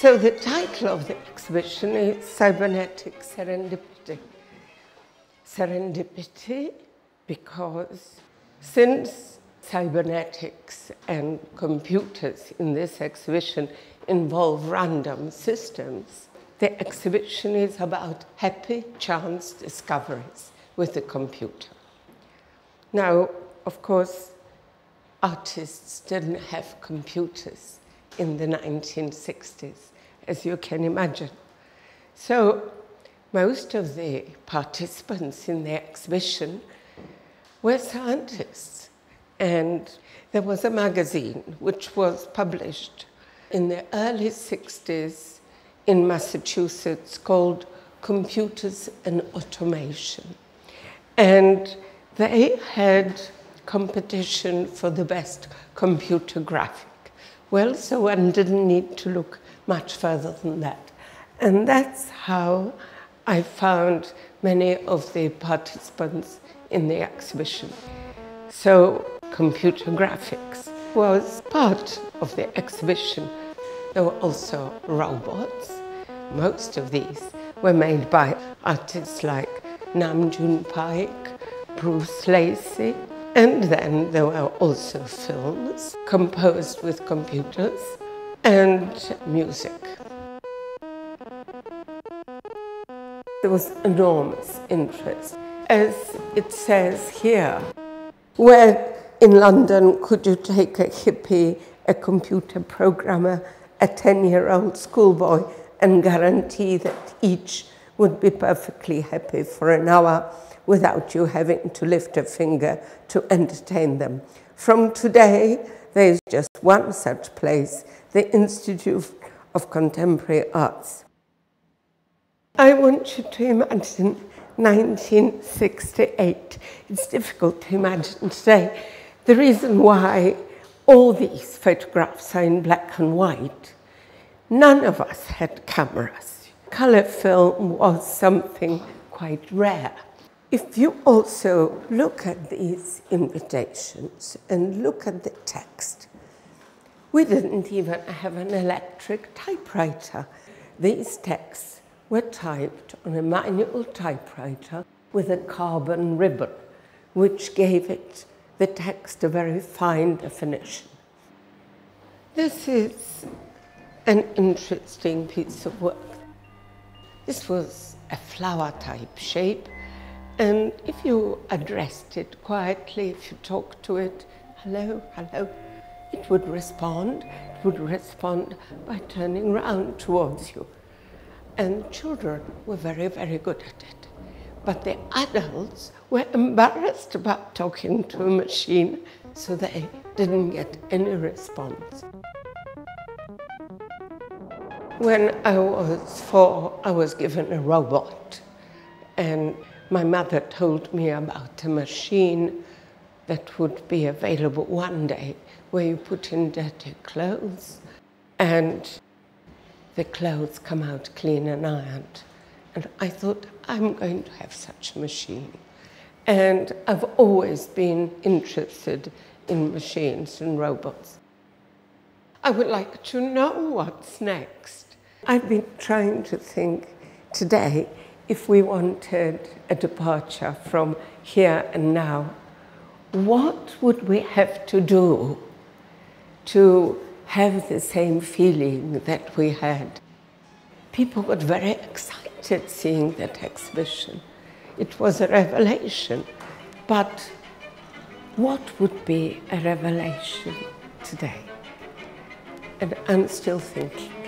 So the title of the exhibition is Cybernetic Serendipity. Serendipity because since cybernetics and computers in this exhibition involve random systems, the exhibition is about happy chance discoveries with the computer. Now, of course, artists didn't have computers in the 1960s, as you can imagine. So most of the participants in the exhibition were scientists. And there was a magazine which was published in the early 60s in Massachusetts called Computers and Automation. And they had competition for the best computer graphic. Well, so one didn't need to look much further than that. And that's how I found many of the participants in the exhibition. So computer graphics was part of the exhibition. There were also robots. Most of these were made by artists like Nam June Paik, Bruce Lacey, and then there were also films composed with computers and music. There was enormous interest. As it says here, where in London could you take a hippie, a computer programmer, a 10-year-old schoolboy and guarantee that each would be perfectly happy for an hour without you having to lift a finger to entertain them. From today, there is just one such place, the Institute of Contemporary Arts. I want you to imagine 1968. It's difficult to imagine today. The reason why all these photographs are in black and white, none of us had cameras. Color film was something quite rare. If you also look at these invitations and look at the text, we didn't even have an electric typewriter. These texts were typed on a manual typewriter with a carbon ribbon, which gave it the text a very fine definition. This is an interesting piece of work. This was a flower type shape, and if you addressed it quietly, if you talked to it, hello, hello, it would respond. It would respond by turning round towards you. And children were very, very good at it. But the adults were embarrassed about talking to a machine, so they didn't get any response. When I was four, I was given a robot. And my mother told me about a machine that would be available one day where you put in dirty clothes and the clothes come out clean and ironed. And I thought, I'm going to have such a machine. And I've always been interested in machines and robots. I would like to know what's next. I've been trying to think today if we wanted a departure from here and now, what would we have to do to have the same feeling that we had. People got very excited seeing that exhibition. It was a revelation. But what would be a revelation today? And I'm still thinking.